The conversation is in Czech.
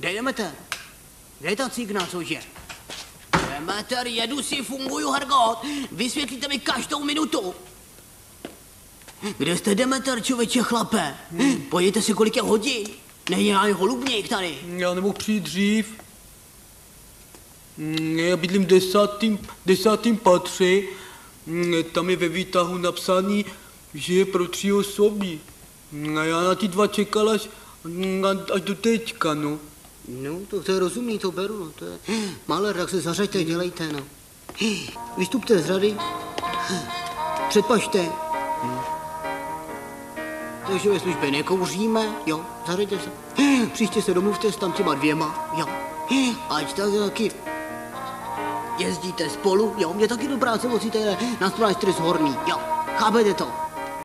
Ten? Kde je ta cigna, cože? Demeter, jedu si, funguju, Hargot. Vysvětlíte mi každou minutu. Kde jste Demeter, člověče chlape? Hmm. Pojďte si, kolik je hodin. Není ani holubník tady. Já nemohu přijít dřív. Mm, Já bydlím v desátým, desátým patře. Mm, Tam je ve výtahu napsaný, že je pro tři osoby. Mm, A já na ty dva čekal až, až do teďka, no. No, to, to je rozumný, to beru, no, to je... Maler, tak se zařaďte, dělejte, no. Vystupte z rady, předpašte. Takže ve službě nekouříme, jo, zařaďte se. Příště se domluvte s tam těma dvěma, jo. Ať tak taky jezdíte spolu, jo, mě taky do práce vozíte na 14 horný, jo. Chápete to?